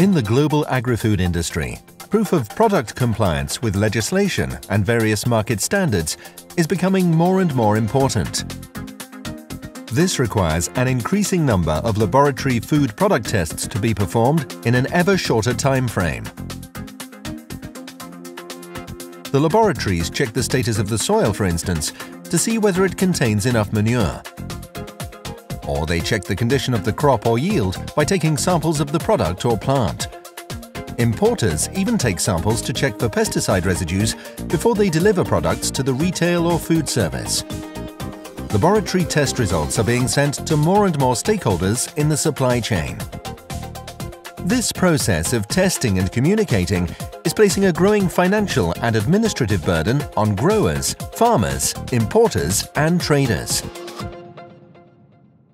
In the global agri-food industry, proof of product compliance with legislation and various market standards is becoming more and more important. This requires an increasing number of laboratory food product tests to be performed in an ever shorter time frame. The laboratories check the status of the soil, for instance, to see whether it contains enough manure. Or they check the condition of the crop or yield by taking samples of the product or plant. Importers even take samples to check for pesticide residues before they deliver products to the retail or food service. Laboratory test results are being sent to more and more stakeholders in the supply chain. This process of testing and communicating is placing a growing financial and administrative burden on growers, farmers, importers and traders.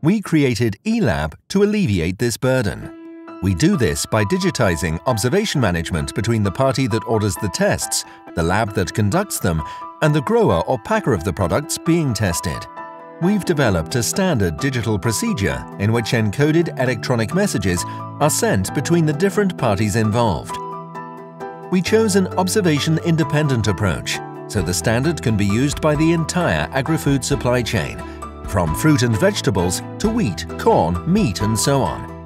We created eLab to alleviate this burden. We do this by digitizing observation management between the party that orders the tests, the lab that conducts them, and the grower or packer of the products being tested. We've developed a standard digital procedure in which encoded electronic messages are sent between the different parties involved. We chose an observation-independent approach, so the standard can be used by the entire agri-food supply chain, from fruit and vegetables to wheat, corn, meat and so on.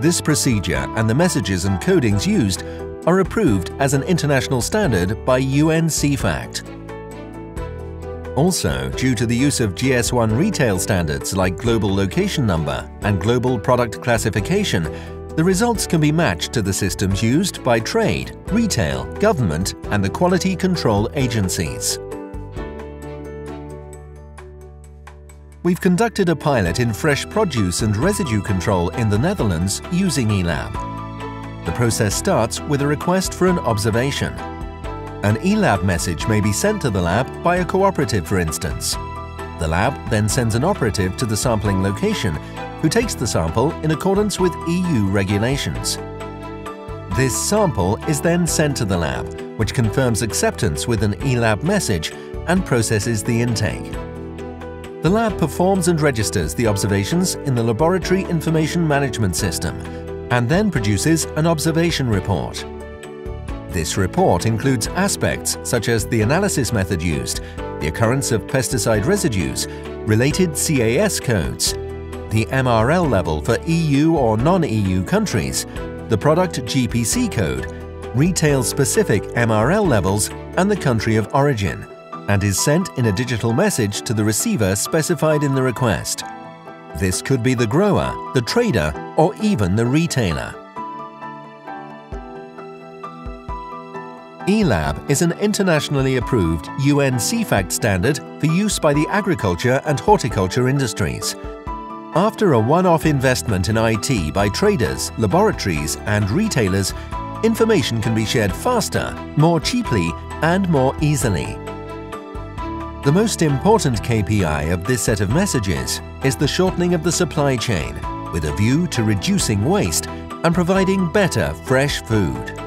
This procedure and the messages and codings used are approved as an international standard by UN CEFACT. Also, due to the use of GS1 retail standards like Global Location Number and Global Product Classification, the results can be matched to the systems used by trade, retail, government and the quality control agencies. We've conducted a pilot in fresh produce and residue control in the Netherlands using eLab. The process starts with a request for an observation. An eLab message may be sent to the lab by a cooperative, for instance. The lab then sends an operative to the sampling location who takes the sample in accordance with EU regulations. This sample is then sent to the lab, which confirms acceptance with an eLab message and processes the intake. The lab performs and registers the observations in the Laboratory Information Management System and then produces an observation report. This report includes aspects such as the analysis method used, the occurrence of pesticide residues, related CAS codes, the MRL level for EU or non-EU countries, the product GPC code, retail-specific MRL levels and the country of origin and is sent in a digital message to the receiver specified in the request. This could be the grower, the trader, or even the retailer. eLab is an internationally approved UN CEFACT standard for use by the agriculture and horticulture industries. After a one-off investment in IT by traders, laboratories and retailers, information can be shared faster, more cheaply and more easily. The most important KPI of this set of messages is the shortening of the supply chain with a view to reducing waste and providing better fresh food.